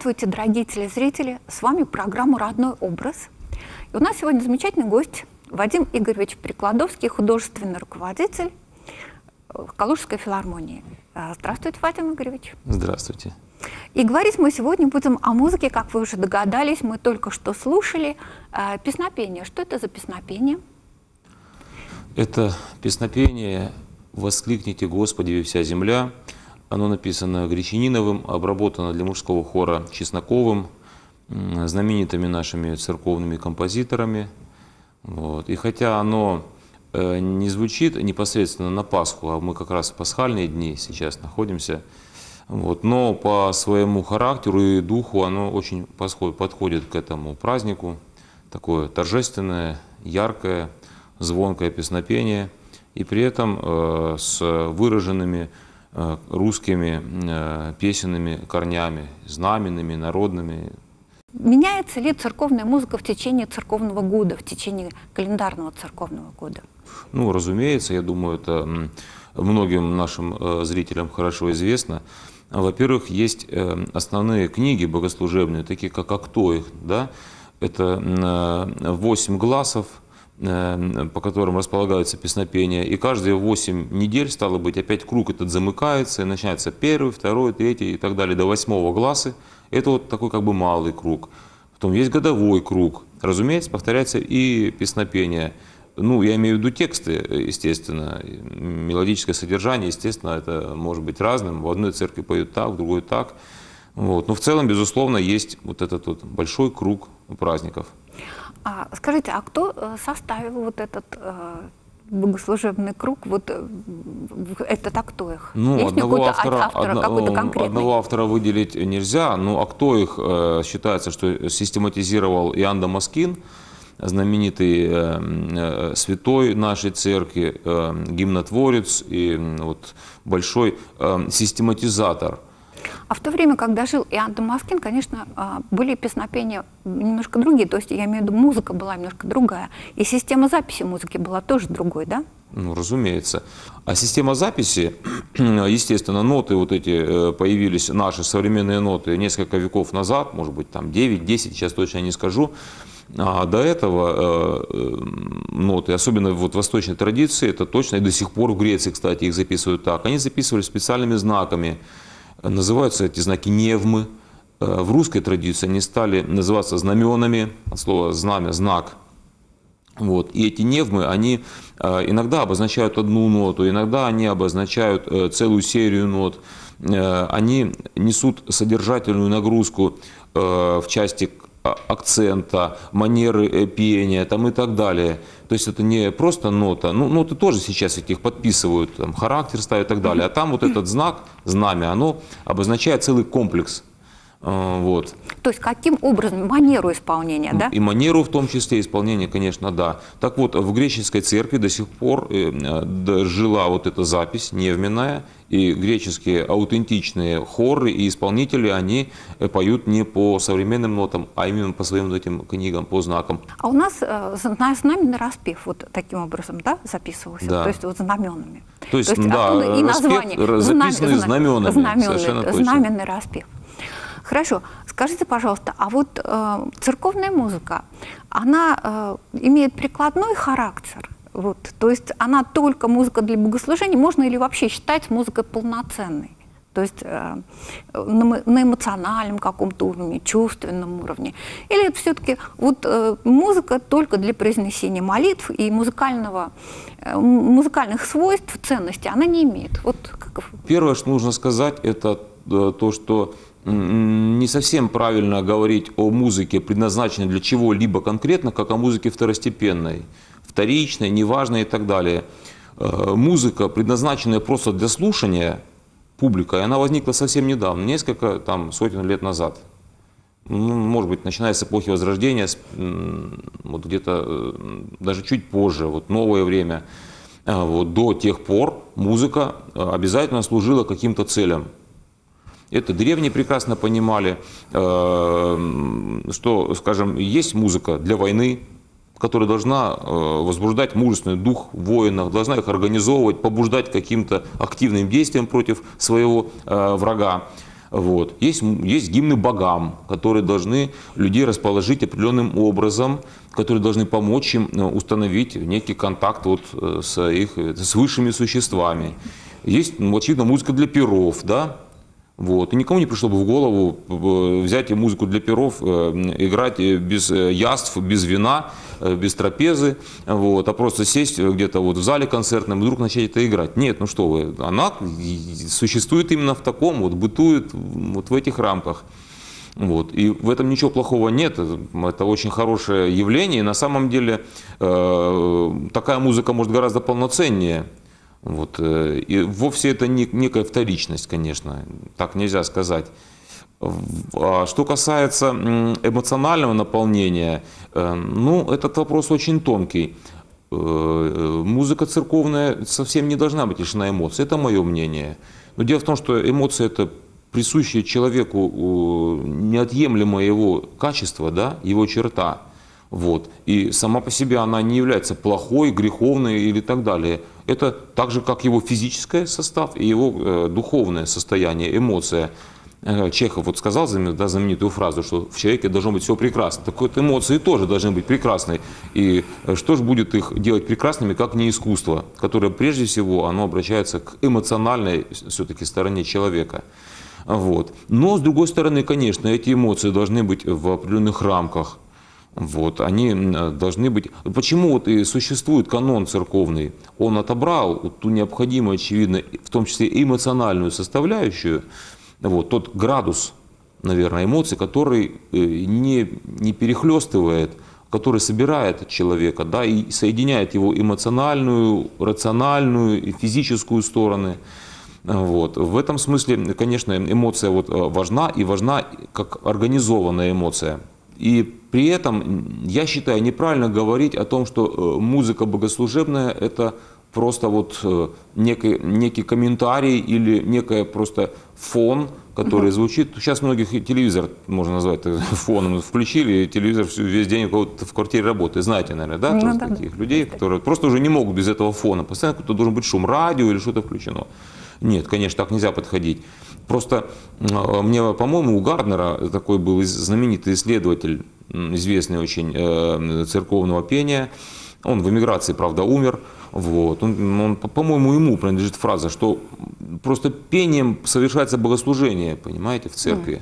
Здравствуйте, дорогие телезрители! С вами программа «Родной образ». И у нас сегодня замечательный гость Вадим Игоревич Прикладовский, художественный руководитель э, Калужской филармонии. Э, здравствуйте, Вадим Игоревич. Здравствуйте. И говорить мы сегодня будем о музыке, как вы уже догадались, мы только что слушали э, песнопение. Что это за песнопение? Это песнопение «Воскликните, Господи, вся земля». Оно написано Гречаниновым, обработано для мужского хора Чесноковым, знаменитыми нашими церковными композиторами. Вот. И хотя оно э, не звучит непосредственно на Пасху, а мы как раз в пасхальные дни сейчас находимся, вот, но по своему характеру и духу оно очень подходит к этому празднику. Такое торжественное, яркое, звонкое песнопение, и при этом э, с выраженными русскими э, песенными корнями, знаменными, народными. Меняется ли церковная музыка в течение церковного года, в течение календарного церковного года? Ну, разумеется, я думаю, это многим нашим э, зрителям хорошо известно. Во-первых, есть основные книги богослужебные, такие как «Актоих», да? это «Восемь глазов», по которым располагаются песнопения. И каждые 8 недель, стало быть, опять круг этот замыкается, и начинается первый, второй, третий и так далее, до восьмого глаза. Это вот такой как бы малый круг. Потом есть годовой круг. Разумеется, повторяется и песнопение. Ну, я имею в виду тексты, естественно, мелодическое содержание, естественно, это может быть разным. В одной церкви поют так, в другой так. Вот. Но в целом, безусловно, есть вот этот вот большой круг праздников. А, скажите, а кто э, составил вот этот э, богослужебный круг, вот э, это так кто их? Ну, Есть одного автора, автора одно, какой-то конкретный? Одного автора выделить нельзя, ну а кто их считается, что систематизировал Иоанн Дамаскин, знаменитый э, святой нашей церкви, э, гимнотворец и вот большой э, систематизатор – а в то время, когда жил Иоанн Дамаскин, конечно, а, были песнопения немножко другие, то есть я имею в виду, музыка была немножко другая, и система записи музыки была тоже другой, да? Ну, разумеется. А система записи, естественно, ноты вот эти э, появились, наши современные ноты, несколько веков назад, может быть, там 9-10, сейчас точно не скажу. А до этого э, э, ноты, особенно вот в восточной традиции, это точно и до сих пор в Греции, кстати, их записывают так. Они записывали специальными знаками, Называются эти знаки невмы. Э, в русской традиции они стали называться знаменами, от слова знамя, знак. Вот. И эти невмы, они э, иногда обозначают одну ноту, иногда они обозначают э, целую серию нот. Они несут содержательную нагрузку в части акцента, манеры пения там, и так далее. То есть это не просто нота, ну ноты тоже сейчас этих подписывают, там, характер ставят и так далее, а там вот этот знак, знамя, оно обозначает целый комплекс а, вот. То есть каким образом? Манеру исполнения, да? И манеру в том числе исполнения, конечно, да. Так вот, в греческой церкви до сих пор э, жила вот эта запись невменная, и греческие аутентичные хоры и исполнители, они э, поют не по современным нотам, а именно по своим этим книгам, по знакам. А у нас э, знаменный распев вот таким образом, да, записывался? Да. То есть вот знаменами. То есть, То есть да, и название. записанный знаменами, знаменный, совершенно точно. Знаменный распев. Хорошо. Скажите, пожалуйста, а вот э, церковная музыка, она э, имеет прикладной характер? Вот, то есть она только музыка для богослужения, можно или вообще считать музыкой полноценной? То есть э, на, на эмоциональном каком-то уровне, чувственном уровне. Или это все-таки вот, э, музыка только для произнесения молитв и музыкального, э, музыкальных свойств, ценностей она не имеет. Вот как... Первое, что нужно сказать, это э, то, что не совсем правильно говорить о музыке, предназначенной для чего-либо конкретно, как о музыке второстепенной, вторичной, неважной и так далее. Э, музыка, предназначенная просто для слушания публикой, она возникла совсем недавно, несколько там, сотен лет назад. Ну, может быть, начиная с эпохи Возрождения, вот где-то э, даже чуть позже, вот новое время, э, вот до тех пор музыка обязательно служила каким-то целям. Это древние прекрасно понимали, э, что, скажем, есть музыка для войны, которая должна э, возбуждать мужественный дух воинов, должна их организовывать, побуждать каким-то активным действием против своего э, врага. Вот. Есть, есть гимны богам, которые должны людей расположить определенным образом, которые должны помочь им установить некий контакт вот с, их, с высшими существами. Есть, ну, очевидно, музыка для перов, да, вот. И никому не пришло бы в голову э, взять музыку для перов, играть без яств, без вина, без трапезы, вот, а просто сесть где-то вот в зале концертном и вдруг начать это играть. Нет, ну что вы, она существует именно в таком, вот, бытует вот в этих рамках. Вот. И в этом ничего плохого нет, это очень хорошее явление. И на самом деле э, такая музыка может гораздо полноценнее. Вот. Э, и вовсе это не, некая вторичность, конечно, так нельзя сказать. А что касается эмоционального наполнения, э, ну, этот вопрос очень тонкий. Э, музыка церковная совсем не должна быть лишена эмоций, это мое мнение. Но дело в том, что эмоции это присущее человеку неотъемлемое его качество, да, его черта. Вот. И сама по себе она не является плохой, греховной или так далее. Это так же, как его физический состав и его э, духовное состояние, эмоция. Э, Чехов вот сказал да, знаменитую фразу, что в человеке должно быть все прекрасно. Так вот эмоции тоже должны быть прекрасны. И э, что же будет их делать прекрасными, как не искусство, которое прежде всего оно обращается к эмоциональной все-таки стороне человека. Вот. Но, с другой стороны, конечно, эти эмоции должны быть в определенных рамках. Вот, они должны быть... Почему вот и существует канон церковный? Он отобрал вот ту необходимую, очевидно, в том числе эмоциональную составляющую, вот, тот градус, наверное, эмоций, который э, не, не перехлестывает, который собирает человека да, и соединяет его эмоциональную, рациональную и физическую стороны. Вот. В этом смысле, конечно, эмоция вот э, важна и важна как организованная эмоция. И при этом я считаю неправильно говорить о том, что э, музыка богослужебная – это просто вот э, некий, некий комментарий или некая просто фон, который угу. звучит. Сейчас многих и телевизор можно назвать фоном. Включили телевизор весь день у кого-то в квартире работает. Знаете, наверное, да, ну, да таких да. людей, которые просто уже не могут без этого фона. Постоянно какой-то должен быть шум радио или что-то включено. Нет, конечно, так нельзя подходить. Просто мне, по-моему, у Гарднера такой был знаменитый исследователь, известный очень э, церковного пения. Он в эмиграции, правда, умер. Вот. Он, он, по-моему, ему принадлежит фраза, что просто пением совершается богослужение, понимаете, в церкви. Mm.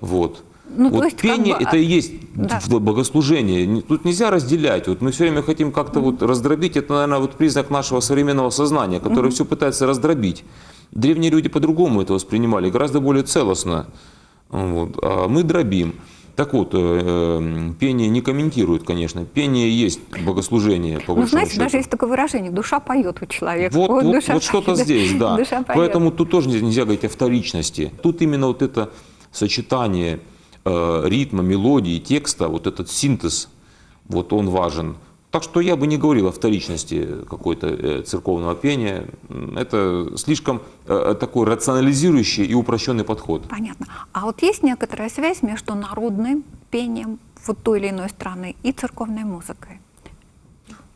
Вот. Ну, вот есть, пение как бы, это и есть да. богослужение. Тут нельзя разделять. Вот мы все время хотим как-то mm вот раздробить. Это, наверное, вот признак нашего современного сознания, которое mm все пытается раздробить. Древние люди по-другому это воспринимали, гораздо более целостно. Вот. А мы дробим. Так вот, э, пение не комментирует, конечно. Пение есть богослужение, по Ну, знаете, счету. даже есть такое выражение, душа поет у человека. Вот, вот, вот, вот что-то здесь, да. Душа Поэтому тут тоже нельзя говорить о вторичности. Тут именно вот это сочетание э, ритма, мелодии, текста, вот этот синтез, вот он важен. Так что я бы не говорил о вторичности какой-то э, церковного пения. Это слишком э, такой рационализирующий и упрощенный подход. Понятно. А вот есть некоторая связь между народным пением вот той или иной страны и церковной музыкой?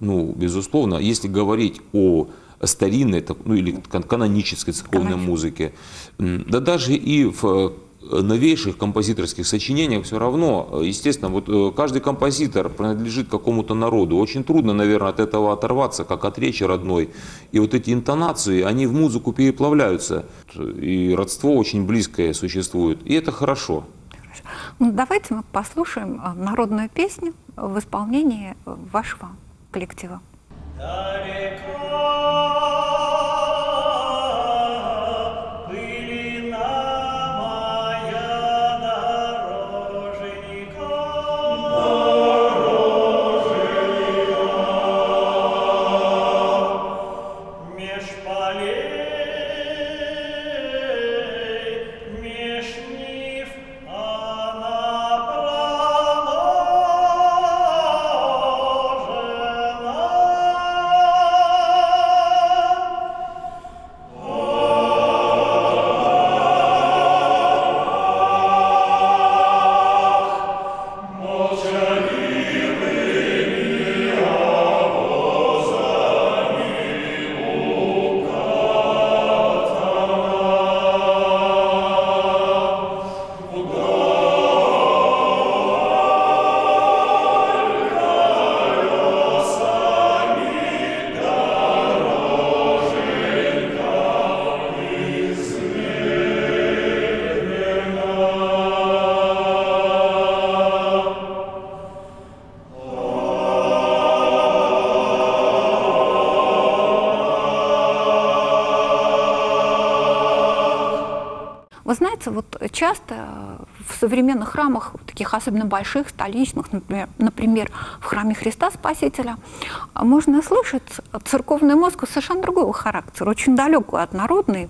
Ну, безусловно. Если говорить о старинной, ну или канонической церковной музыке, да даже и в новейших композиторских сочинениях все равно, естественно, вот э, каждый композитор принадлежит какому-то народу. Очень трудно, наверное, от этого оторваться, как от речи родной. И вот эти интонации, они в музыку переплавляются. И родство очень близкое существует. И это хорошо. Ну, давайте мы послушаем э, народную песню в исполнении вашего коллектива. Далеко знаете, вот часто э, в современных храмах, таких особенно больших, столичных, например, например в храме Христа Спасителя, можно слышать церковную музыку совершенно другого характера, очень далекую от народной.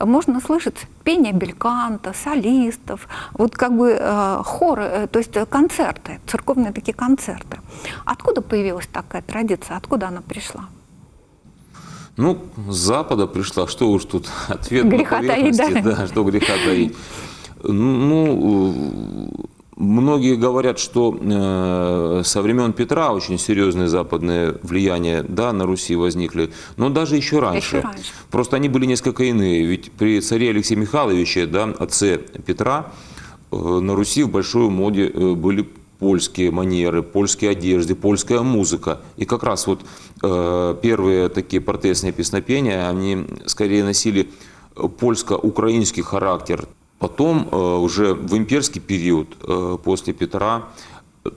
Можно слышать пение бельканта, солистов, вот как бы э, хоры, э, то есть концерты, церковные такие концерты. Откуда появилась такая традиция, откуда она пришла? Ну, с Запада пришла, что уж тут ответ греха на поверхности, да? да, что греха таить. Ну, многие говорят, что э, со времен Петра очень серьезные западные влияния да, на Руси возникли, но даже еще раньше. Еще раньше. Просто они были несколько иные. Ведь при царе Алексее Михайловиче, да, отце Петра, э, на Руси в большой моде э, были польские манеры, польские одежды, польская музыка. И как раз вот э, первые такие протестные песнопения, они скорее носили польско-украинский характер. Потом э, уже в имперский период э, после Петра,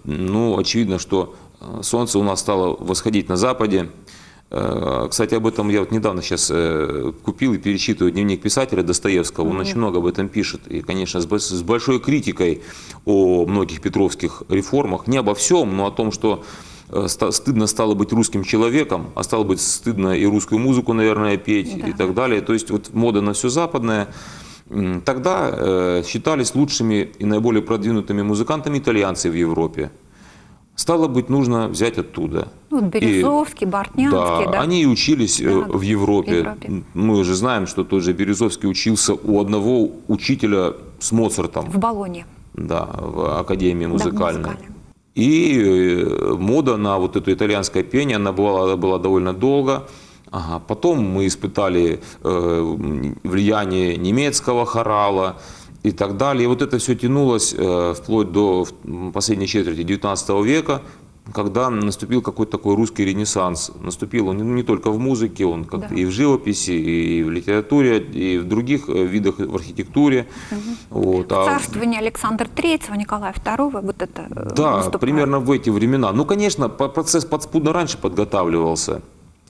ну, очевидно, что э, солнце у нас стало восходить на западе, кстати, об этом я вот недавно сейчас э, купил и перечитываю дневник писателя Достоевского. Он очень много об этом пишет. И, конечно, с большой критикой о многих петровских реформах. Не обо всем, но о том, что э, стыдно стало быть русским человеком, а стало быть стыдно и русскую музыку, наверное, петь да. и так далее. То есть вот мода на все западное. Тогда считались лучшими и наиболее продвинутыми музыкантами итальянцы в Европе. Стало быть, нужно взять оттуда. Ну, Березовский, и, Бортнянский. Да, да, они учились э, да, в, Европе. в Европе. Мы уже знаем, что тот же Березовский учился у одного учителя с Моцартом. В Болоне. Да, в Академии музыкальной. Да, музыкальной. И э, мода на вот это итальянское пение, она была, была довольно долго. Ага. Потом мы испытали э, влияние немецкого хорала, и так далее. И вот это все тянулось э, вплоть до последней четверти XIX века, когда наступил какой-то такой русский ренессанс. Наступил он не только в музыке, он как да. и в живописи, и в литературе, и в других э, видах в архитектуре. Угу. Вот. А... Царствование Александра III, Николая II, вот это э, Да, наступает. примерно в эти времена. Ну, конечно, процесс подспудно раньше подготавливался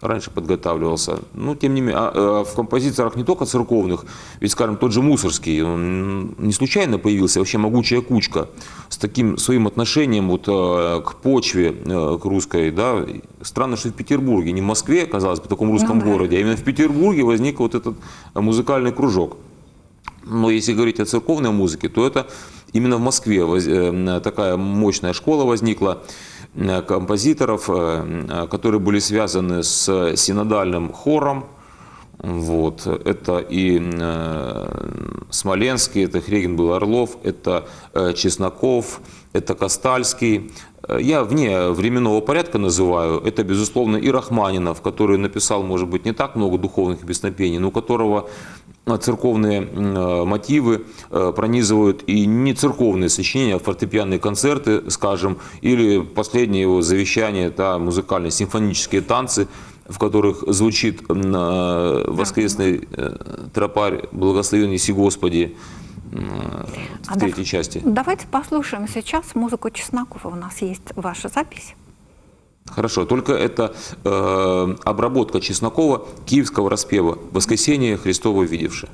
раньше подготавливался. Но тем не менее, а, а в композиторах не только церковных, ведь, скажем, тот же Мусорский, он не случайно появился, вообще могучая кучка с таким своим отношением вот а, к почве, а, к русской, да. Странно, что в Петербурге, не в Москве, казалось бы, в таком русском ну, да. городе, а именно в Петербурге возник вот этот музыкальный кружок. Но если говорить о церковной музыке, то это именно в Москве э, такая мощная школа возникла. Э, композиторов, э, которые были связаны с синодальным хором. Вот. Это и э, Смоленский, это Хрегин был Орлов, это Чесноков, это Костальский. Я вне временного порядка называю. Это, безусловно, и Рахманинов, который написал, может быть, не так много духовных песнопений, но у которого церковные э, мотивы э, пронизывают и не церковные сочинения, а фортепианные концерты, скажем, или последнее его завещание, это музыкальные симфонические танцы, в которых звучит воскресный э, тропарь «Благословен Еси Господи», в а третьей части. Давайте послушаем сейчас музыку Чеснокова. У нас есть ваша запись. Хорошо, только это э, обработка Чеснокова киевского распева «Воскресение Христово видевшее».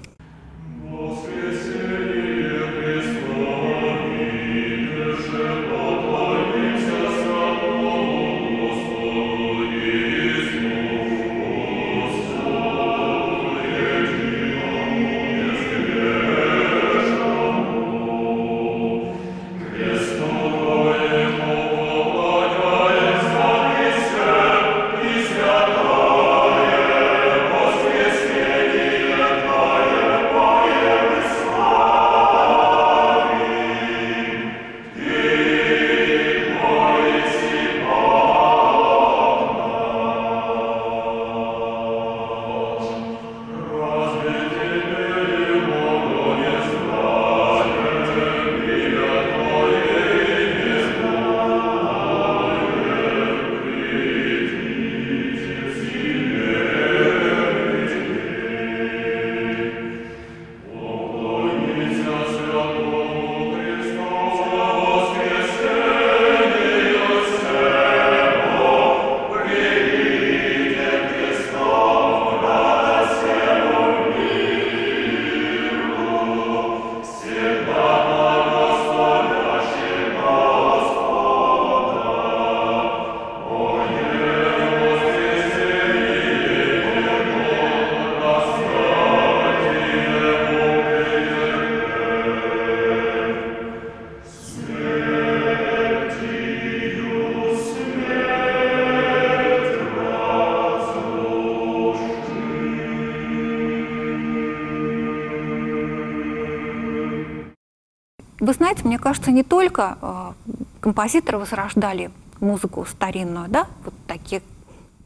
Знаете, мне кажется, не только э, композиторы возрождали музыку старинную, да, вот такие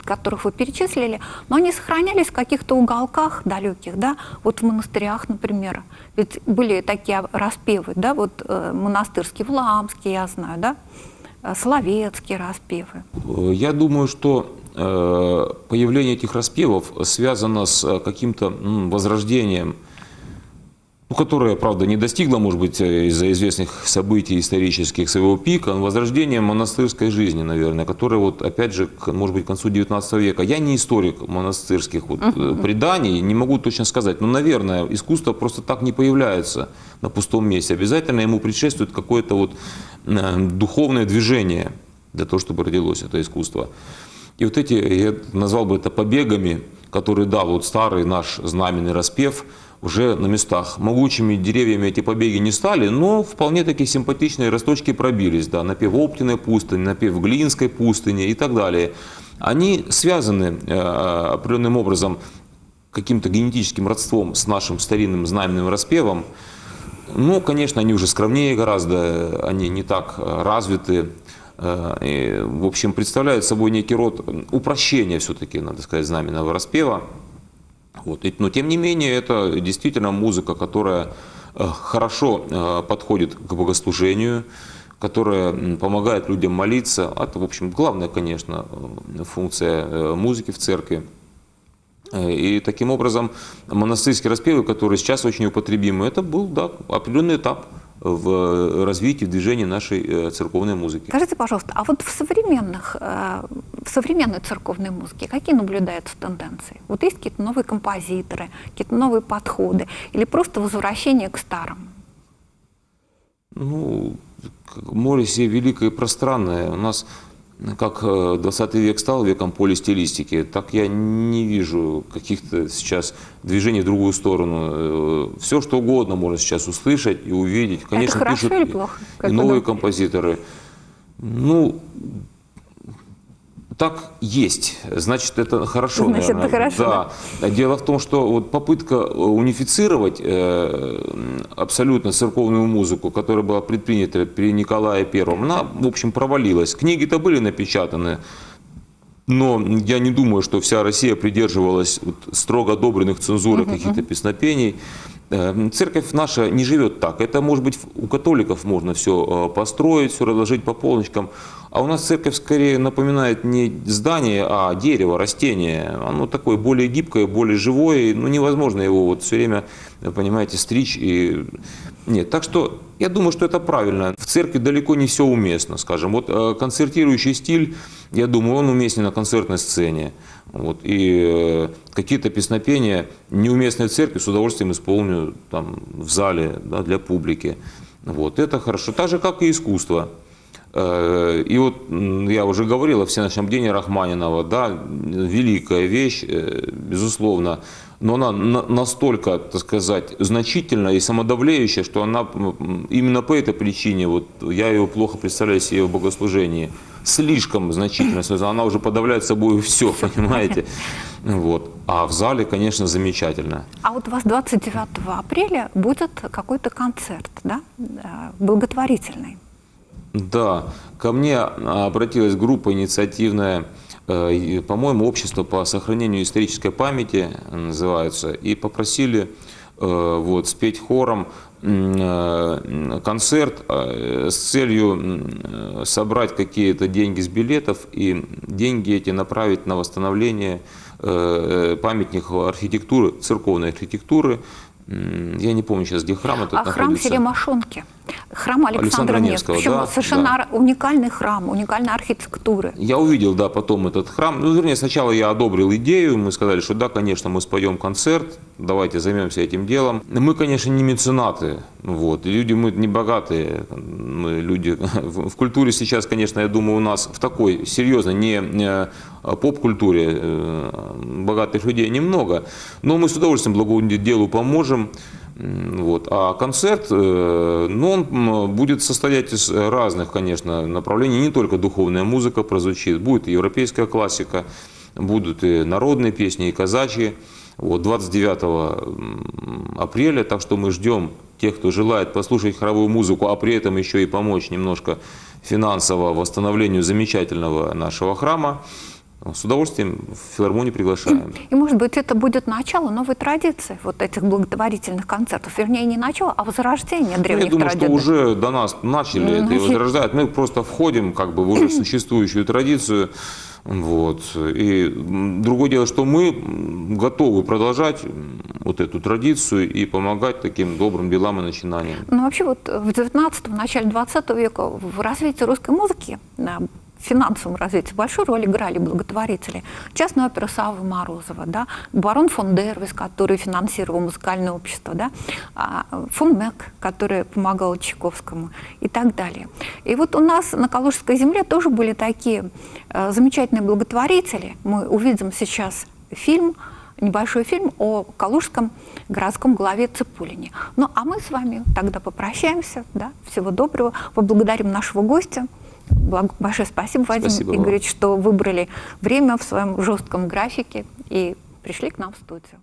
которых вы перечислили, но они сохранялись в каких-то уголках далеких, да, вот в монастырях, например. Ведь были такие распевы, да, вот э, монастырские, в Ламске, я знаю, да, э, Соловецкие распевы. Я думаю, что э, появление этих распевов связано с э, каким-то возрождением которая, правда, не достигла, может быть, из-за известных событий исторических своего пика, возрождение монастырской жизни, наверное, которая, вот, опять же, может быть, к концу 19 века. Я не историк монастырских вот, uh-huh. преданий, не могу точно сказать, но, наверное, искусство просто так не появляется на пустом месте. Обязательно ему предшествует какое-то вот э, духовное движение для того, чтобы родилось это искусство. И вот эти, я назвал бы это побегами, которые, да, вот старый наш знаменный распев – уже на местах. Могучими деревьями эти побеги не стали, но вполне такие симпатичные росточки пробились. Да, напев Оптиной пустыни, напев Глинской пустыни и так далее. Они связаны э, определенным образом каким-то генетическим родством с нашим старинным знаменным распевом. Ну, конечно, они уже скромнее гораздо, они не так развиты. Э, и, в общем, представляют собой некий род упрощения все-таки, надо сказать, знаменного распева. Вот. Но тем не менее, это действительно музыка, которая э, хорошо э, подходит к богослужению, которая помогает людям молиться. Это, в общем, главная, конечно, э, функция музыки в церкви. И таким образом монастырские распевы, которые сейчас очень употребимы, это был да, определенный этап в развитии, в движении нашей э, церковной музыки. Скажите, пожалуйста, а вот в, современных, э, в современной церковной музыке какие наблюдаются тенденции? Вот есть какие-то новые композиторы, какие-то новые подходы или просто возвращение к старому? Ну, море себе великое и пространное. У нас как 20 э, век стал веком полистилистики, так я не вижу каких-то сейчас движений в другую сторону. Э, Все, что угодно можно сейчас услышать и увидеть. Конечно, Это пишут или плохо, и новые композиторы. Ну, так есть, значит, это хорошо. Значит, наверное. это хорошо. Да. Дело в том, что вот попытка э, унифицировать э, абсолютно церковную музыку, которая была предпринята при Николае Первом, она, в общем, провалилась. Книги-то были напечатаны, но я не думаю, что вся Россия придерживалась вот строго одобренных цензурой uh-huh, каких-то песнопений. Э, церковь наша не живет так. Это, может быть, у католиков можно все э, построить, все разложить по полочкам. А у нас церковь скорее напоминает не здание, а дерево, растение. Оно такое более гибкое, более живое. Ну, невозможно его вот все время, понимаете, стричь. И... Нет, так что я думаю, что это правильно. В церкви далеко не все уместно, скажем. Вот э, концертирующий стиль, я думаю, он уместен на концертной сцене. Вот, и э, какие-то песнопения неуместные в церкви с удовольствием исполню там, в зале да, для публики. Вот, это хорошо. Так же, как и искусство. Э, и вот я уже говорил о всеночном Рахманинова, да, великая вещь, безусловно, но она настолько, так сказать, значительная и самодавлеющая, что она именно по этой причине, вот я ее плохо представляю себе в богослужении, слишком значительная, она уже подавляет собой все, понимаете? Вот. А в зале, конечно, замечательно. А вот у вас 29 апреля будет какой-то концерт, да, э, благотворительный. Да, ко мне обратилась группа инициативная, по-моему, общество по сохранению исторической памяти называется, и попросили э, вот, спеть хором э, концерт с целью собрать какие-то деньги с билетов и деньги эти направить на восстановление памятников архитектуры, церковной архитектуры. Я не помню сейчас, где храм этот а находится. храм Серемашонки храм Александра, Невского. Причем да, совершенно да. уникальный храм, уникальная архитектура. Я увидел, да, потом этот храм. Ну, вернее, сначала я одобрил идею, мы сказали, что да, конечно, мы споем концерт, давайте займемся этим делом. Мы, конечно, не меценаты, вот, люди мы не богатые, мы люди в культуре сейчас, конечно, я думаю, у нас в такой серьезной, не поп-культуре э, богатых людей немного, но мы с удовольствием благому делу поможем. Вот. А концерт, э, ну, он будет состоять из разных, конечно, направлений. Не только духовная музыка прозвучит, будет и европейская классика, будут и народные песни, и казачьи. вот, 29 м, апреля, так что мы ждем тех, кто желает послушать хоровую музыку, а при этом еще и помочь немножко финансово восстановлению замечательного нашего храма. С удовольствием в филармонию приглашаем. И, может быть, это будет начало новой традиции вот этих благотворительных концертов. Вернее, не начало, а возрождение Ну, древних я думаю, традиций. что уже до нас начали Ну, это и возрождать. Мы просто входим как бы в уже существующую традицию. Вот. И другое дело, что мы готовы продолжать вот эту традицию и помогать таким добрым делам и начинаниям. Ну, вообще, вот в 19 в начале 20 века в развитии русской музыки, в финансовом развитии большую роль играли благотворители. Частная опера Савы Морозова, да, барон фон Дервис, который финансировал музыкальное общество, да, а, фон Мек, который помогал Чайковскому и так далее. И вот у нас на Калужской земле тоже были такие э, замечательные благотворители. Мы увидим сейчас фильм небольшой фильм о калужском городском главе Ципулине. Ну, а мы с вами тогда попрощаемся. Да? Всего доброго. Поблагодарим нашего гостя. Большое спасибо, Вадим Спасибо вам. Игоревич, что выбрали время в своем жестком графике и пришли к нам в студию.